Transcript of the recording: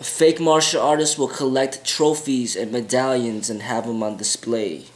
Fake martial artists will collect trophies and medallions and have them on display.